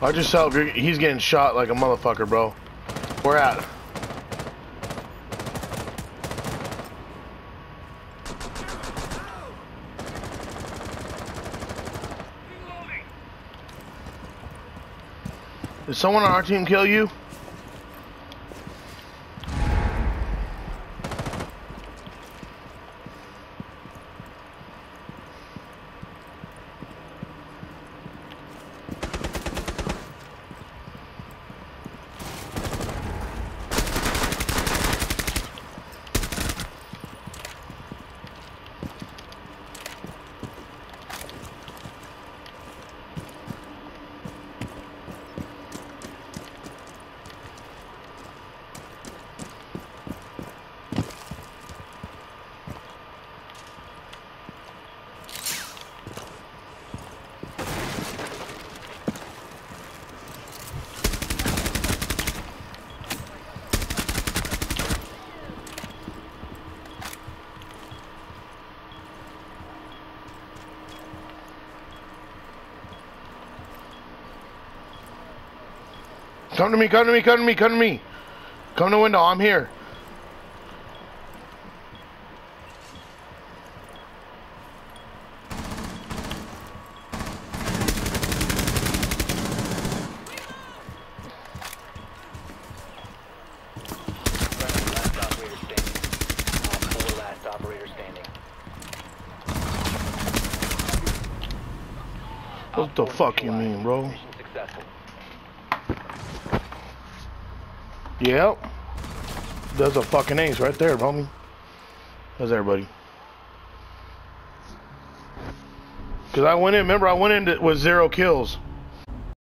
Watch yourself. You're, he's getting shot like a motherfucker, bro. Where at? Did someone on our team kill you? Come to me, come to me, come to me, come to me. Come to the window, I'm here. What the fuck you mean, bro? Yep. There's a fucking ace right there, homie. How's everybody? Cause I went in, remember I went in with zero kills.